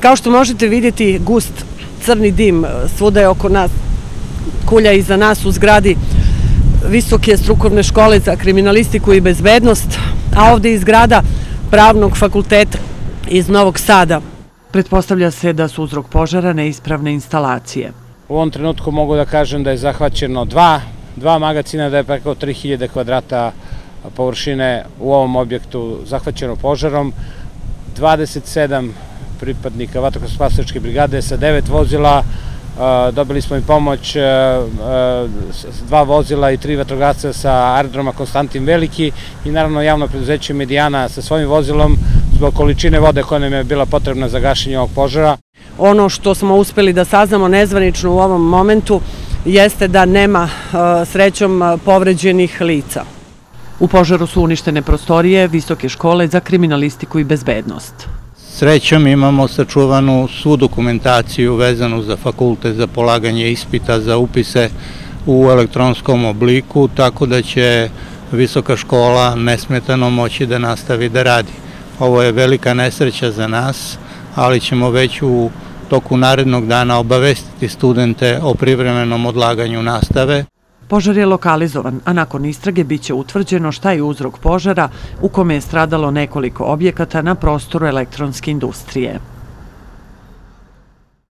Kao što možete vidjeti, gust crni dim svuda je oko nas, kulja iza nas u zgradi Visoke strukovne škole za kriminalistiku i bezbednost, a ovde iz grada Pravnog fakulteta iz Novog Sada. Pretpostavlja se da su uzrok požara neispravne instalacije. U ovom trenutku mogu da kažem da je zahvaćeno dva, dva magacina, da je preko 3000 kvadrata površine u ovom objektu zahvaćeno požarom, 27 pripadnika vatrogasno-spasilačke brigade sa devet vozila, dobili smo i pomoć dva vozila i tri vatrogasca sa aerodroma Konstantin Veliki i naravno javno preduzeće Medijana sa svojim vozilom zbog količine vode koja nam je bila potrebna za gašenje ovog požara. Ono što smo uspeli da saznamo nezvanično u ovom momentu jeste da nema srećom povređenih lica. U požaru su uništene prostorije Visoke škole za kriminalistiku i bezbednost. Srećom imamo sačuvanu svu dokumentaciju vezanu za fakulte, za polaganje ispita, za upise u elektronskom obliku, tako da će visoka škola nesmetano moći da nastavi da radi. Ovo je velika nesreća za nas, ali ćemo već u toku narednog dana obavestiti studente o privremenom odlaganju nastave. Požar je lokalizovan, a nakon istrage biće utvrđeno šta je uzrok požara u kome je stradalo nekoliko objekata na prostoru elektronske industrije.